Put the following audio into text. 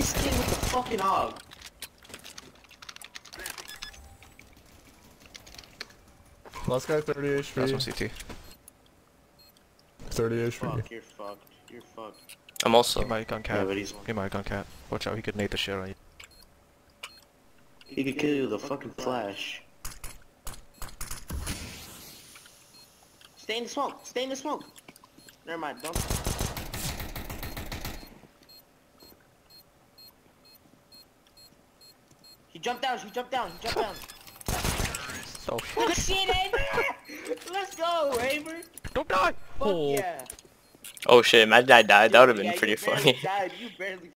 this kid with the fucking hog? Last guy 30 Last one HP. CT. 30 HP. Fuck, you're fucked. You're fucked. I'm also. He might gun Yeah, cat. but he's He might gun cat. Watch out, he could nade the shit on you. he could kill you with a fucking flash. Stay in the smoke. Stay in the smoke. Never mind. Don't. Jumped down. He jumped down. He jumped down. Oh Good shit! shit, Amer! Let's go, Amer! Don't die! Fuck Oh. yeah! Oh shit, imagine I died. That would have Yeah, been you pretty barely funny. Died. You barely